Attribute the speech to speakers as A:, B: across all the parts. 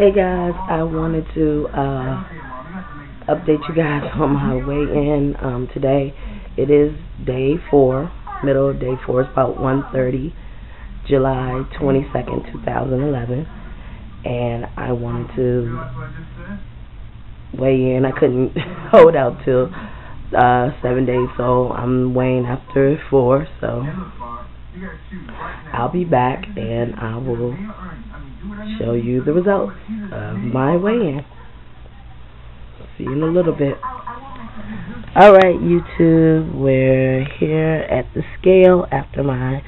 A: Hey guys, I wanted to uh, update you guys on my weigh-in um, today. It is day four, middle of day four. It's about 1.30, July 22nd, 2011. And I wanted to weigh in. I couldn't hold out till uh, seven days, so I'm weighing after four. So I'll be back and I will show you the results of my weigh-in. See you in a little bit. Alright, YouTube, we're here at the scale after my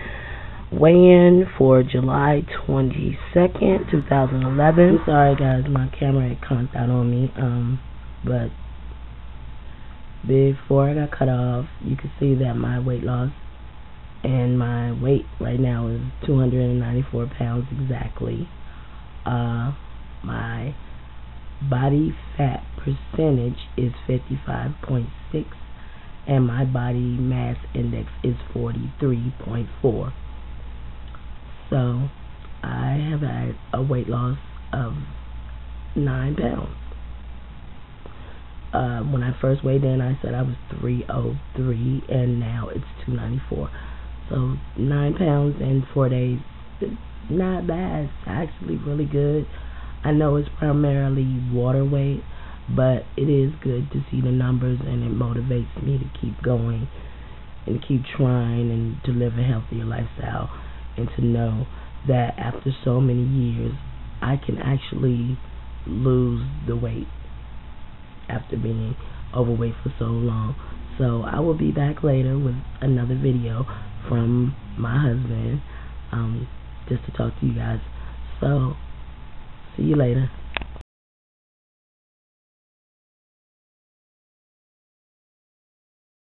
A: weigh-in for July 22nd, 2011. I'm sorry, guys, my camera had conked out on me, um, but before I got cut off, you can see that my weight loss and my weight right now is 294 pounds exactly. Uh, my body fat percentage is 55.6 and my body mass index is 43.4. So I have had a weight loss of 9 pounds. Uh, when I first weighed in, I said I was 303, and now it's 294. So nine pounds in four days, not bad. It's actually really good. I know it's primarily water weight, but it is good to see the numbers and it motivates me to keep going and keep trying and to live a healthier lifestyle and to know that after so many years I can actually lose the weight after being overweight for so long. So I will be back later with another video from my husband um, just to talk to you guys. So, see you later.